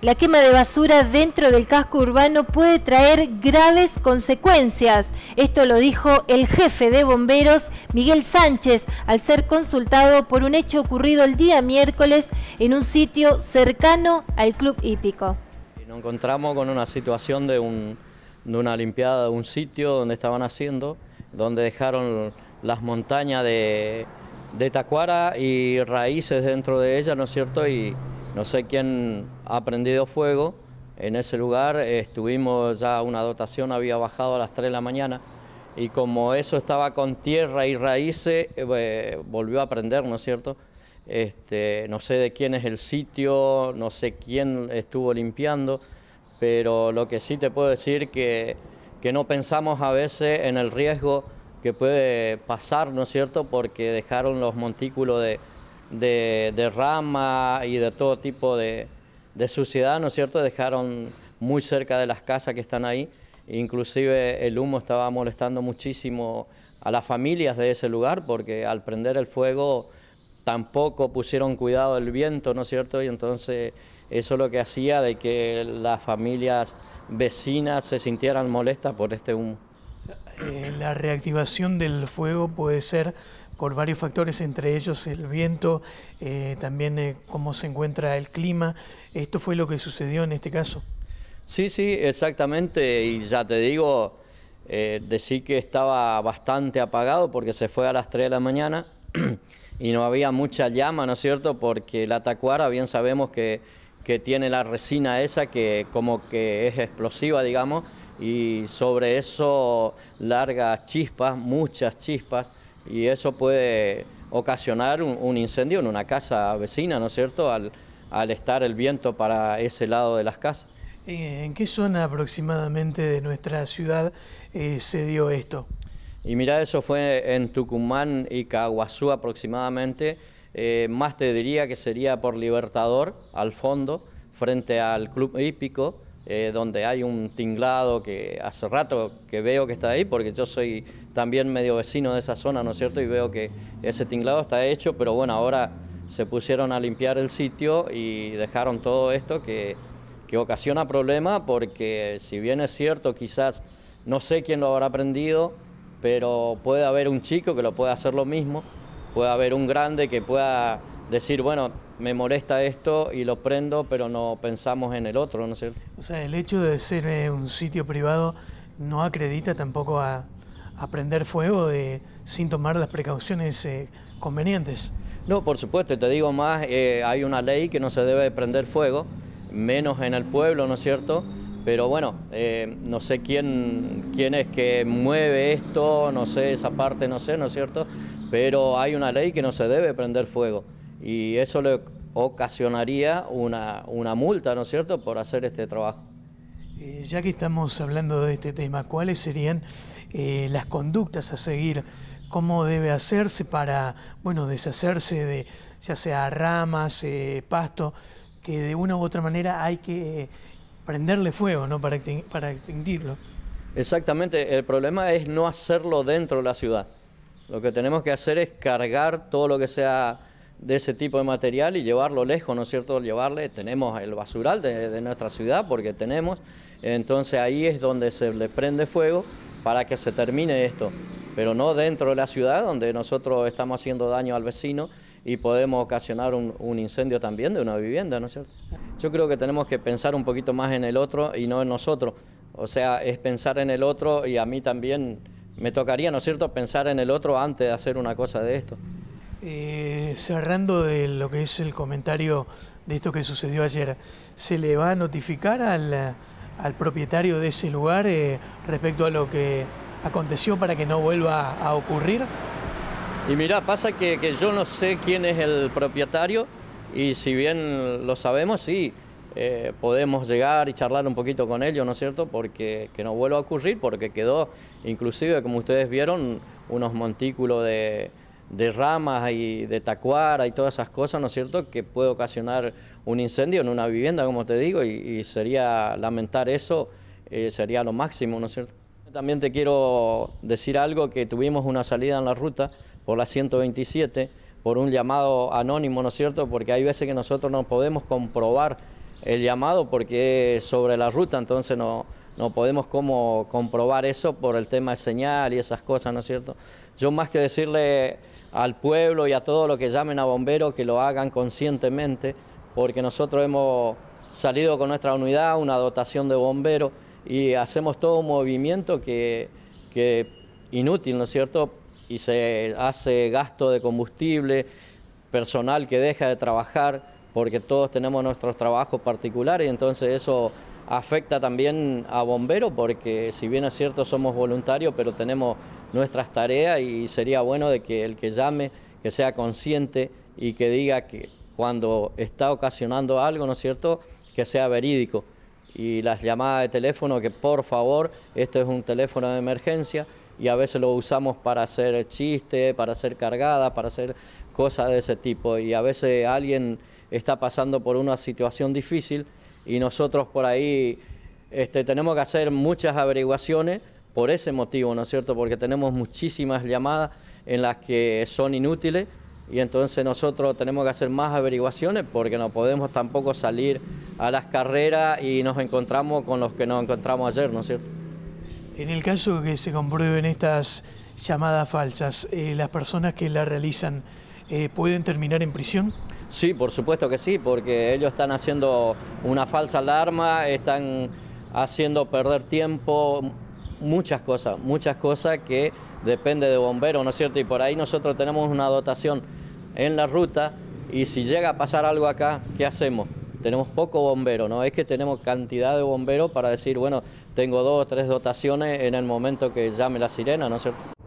la quema de basura dentro del casco urbano puede traer graves consecuencias. Esto lo dijo el jefe de bomberos, Miguel Sánchez, al ser consultado por un hecho ocurrido el día miércoles en un sitio cercano al Club Hípico. Nos encontramos con una situación de, una limpiada de un sitio donde estaban haciendo, donde dejaron las montañas de, de tacuara y raíces dentro de ella, ¿no es cierto? No sé quién ha prendido fuego en ese lugar, estuvimos ya, una dotación había bajado a las 3 de la mañana y como eso estaba con tierra y raíces, eh, volvió a prender, ¿no es cierto? Este, no sé de quién es el sitio, no sé quién estuvo limpiando, pero lo que sí te puedo decir que, que no pensamos a veces en el riesgo que puede pasar, ¿no es cierto?, porque dejaron los montículos de, de, rama y de todo tipo de, suciedad, ¿no es cierto?, dejaron muy cerca de las casas que están ahí, inclusive el humo estaba molestando muchísimo a las familias de ese lugar, porque al prender el fuego tampoco pusieron cuidado del viento, ¿no es cierto?, y entonces eso es lo que hacía de que las familias vecinas se sintieran molestas por este humo. Eh, la reactivación del fuego puede ser por varios factores, entre ellos el viento, eh, también eh, cómo se encuentra el clima. ¿Esto fue lo que sucedió en este caso? Sí, sí, exactamente. Y ya te digo, decir que estaba bastante apagado porque se fue a las 3 de la mañana y no había mucha llama, ¿no es cierto? Porque la tacuara, bien sabemos que, que tiene la resina esa que como que es explosiva, digamos, y sobre eso larga chispas, muchas chispas, y eso puede ocasionar un, incendio en una casa vecina, ¿no es cierto?, al, estar el viento para ese lado de las casas. Eh, ¿En qué zona aproximadamente de nuestra ciudad eh, se dio esto? Y mira, eso fue en Tucumán y Caguazú aproximadamente, eh, más te diría que sería por Libertador, al fondo, frente al Club Hípico, eh, donde hay un tinglado que hace rato que veo que está ahí, porque yo soy también medio vecino de esa zona, ¿no es cierto? Y veo que ese tinglado está hecho, pero bueno, ahora se pusieron a limpiar el sitio y dejaron todo esto que, que ocasiona problemas, porque si bien es cierto, quizás no sé quién lo habrá aprendido, pero puede haber un chico que lo pueda hacer lo mismo, puede haber un grande que pueda decir, bueno, me molesta esto y lo prendo, pero no pensamos en el otro, ¿no es cierto? O sea, el hecho de ser eh, un sitio privado no acredita tampoco a, prender fuego de, sin tomar las precauciones eh, convenientes. No, por supuesto, te digo más, eh, hay una ley que no se debe prender fuego, menos en el pueblo, ¿no es cierto? Pero bueno, no sé quién, quién es que mueve esto, no sé esa parte, no sé, ¿no es cierto? Pero hay una ley que no se debe prender fuego y eso le ocasionaría una, una multa, ¿no es cierto?, por hacer este trabajo. Eh, ya que estamos hablando de este tema, ¿cuáles serían eh, las conductas a seguir? ¿Cómo debe hacerse para, bueno, deshacerse de ya sea ramas, eh, pasto, que de una u otra manera hay que prenderle fuego, ¿no?, para, para extinguirlo. Exactamente, el problema es no hacerlo dentro de la ciudad. Lo que tenemos que hacer es cargar todo lo que sea de ese tipo de material y llevarlo lejos, ¿no es cierto? Llevarle, tenemos el basural de, nuestra ciudad porque tenemos, entonces ahí es donde se le prende fuego para que se termine esto, pero no dentro de la ciudad donde nosotros estamos haciendo daño al vecino y podemos ocasionar un, un, incendio también de una vivienda, ¿no es cierto? Yo creo que tenemos que pensar un poquito más en el otro y no en nosotros, o sea, es pensar en el otro y a mí también me tocaría, ¿no es cierto?, pensar en el otro antes de hacer una cosa de esto. Eh, cerrando de lo que es el comentario de esto que sucedió ayer, ¿se le va a notificar al, propietario de ese lugar eh, respecto a lo que aconteció para que no vuelva a ocurrir? Y mira, pasa que, yo no sé quién es el propietario y si bien lo sabemos, sí, eh, podemos llegar y charlar un poquito con ellos, ¿no es cierto? Porque que no vuelva a ocurrir, porque quedó, inclusive, como ustedes vieron, unos montículos de, de ramas y de tacuara y todas esas cosas, ¿no es cierto?, que puede ocasionar un incendio en una vivienda, como te digo, y, sería lamentar eso, eh, sería lo máximo, ¿no es cierto? También te quiero decir algo, que tuvimos una salida en la ruta por la 127, por un llamado anónimo, ¿no es cierto?, porque hay veces que nosotros no podemos comprobar el llamado porque es sobre la ruta, entonces no, no podemos como comprobar eso por el tema de señal y esas cosas, ¿no es cierto? Yo más que decirle al pueblo y a todos los que llamen a bomberos que lo hagan conscientemente, porque nosotros hemos salido con nuestra unidad, una dotación de bomberos, y hacemos todo un movimiento que, que inútil, ¿no es cierto? Y se hace gasto de combustible, personal que deja de trabajar, porque todos tenemos nuestros trabajos particulares, y entonces eso afecta también a bomberos, porque si bien es cierto somos voluntarios, pero tenemos nuestras tareas y sería bueno de que el que llame, que sea consciente y que diga que cuando está ocasionando algo, ¿no es cierto?, que sea verídico. Y las llamadas de teléfono, que por favor, esto es un teléfono de emergencia y a veces lo usamos para hacer chistes, para hacer cargadas, para hacer cosas de ese tipo. Y a veces alguien está pasando por una situación difícil y nosotros por ahí este, tenemos que hacer muchas averiguaciones por ese motivo, ¿no es cierto? Porque tenemos muchísimas llamadas en las que son inútiles y entonces nosotros tenemos que hacer más averiguaciones porque no podemos tampoco salir a las carreras y nos encontramos con los que nos encontramos ayer, ¿no es cierto? En el caso que se comprueben estas llamadas falsas, eh, ¿las personas que las realizan eh, pueden terminar en prisión? Sí, por supuesto que sí, porque ellos están haciendo una falsa alarma, están haciendo perder tiempo, muchas cosas, muchas cosas que depende de bomberos, ¿no es cierto? Y por ahí nosotros tenemos una dotación en la ruta y si llega a pasar algo acá, ¿qué hacemos? Tenemos poco bombero, no es que tenemos cantidad de bomberos para decir, bueno, tengo dos o tres dotaciones en el momento que llame la sirena, ¿no es cierto?